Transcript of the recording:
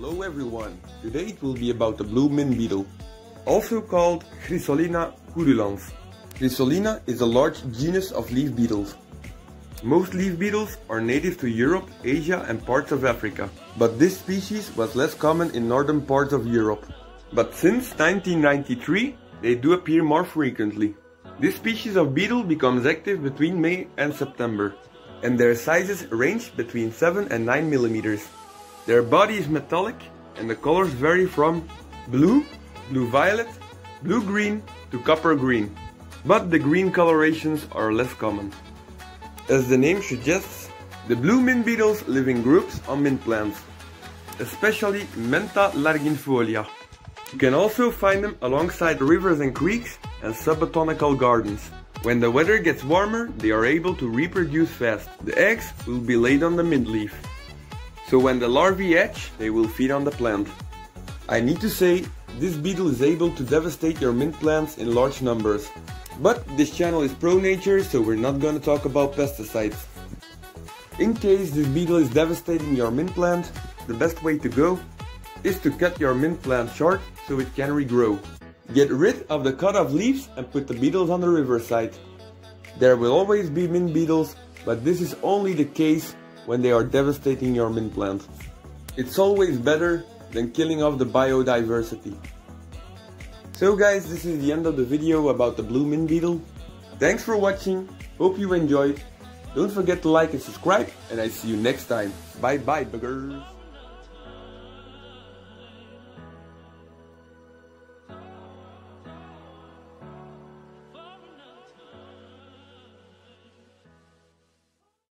Hello everyone, today it will be about the blue mint beetle, also called Chrysolina coerulans. Chrysolina is a large genus of leaf beetles. Most leaf beetles are native to Europe, Asia and parts of Africa, but this species was less common in northern parts of Europe. But since 1993, they do appear more frequently. This species of beetle becomes active between May and September, and their sizes range between 7 and 9 millimeters. Their body is metallic and the colors vary from blue, blue-violet, blue-green to copper green, but the green colorations are less common. As the name suggests, the blue mint beetles live in groups on mint plants, especially Mentha larginfolia. You can also find them alongside rivers and creeks and subbotanical gardens. When the weather gets warmer, they are able to reproduce fast. The eggs will be laid on the mint leaf. So when the larvae hatch, they will feed on the plant. I need to say, this beetle is able to devastate your mint plants in large numbers. But this channel is pro nature, so we're not gonna talk about pesticides. In case this beetle is devastating your mint plant, the best way to go is to cut your mint plant short so it can regrow. Get rid of the cut off leaves and put the beetles on the riverside. There will always be mint beetles, but this is only the case when they are devastating your mint plant. It's always better than killing off the biodiversity. So guys, this is the end of the video about the blue mint beetle. Thanks for watching, hope you enjoyed. Don't forget to like and subscribe, and I see you next time. Bye bye buggers.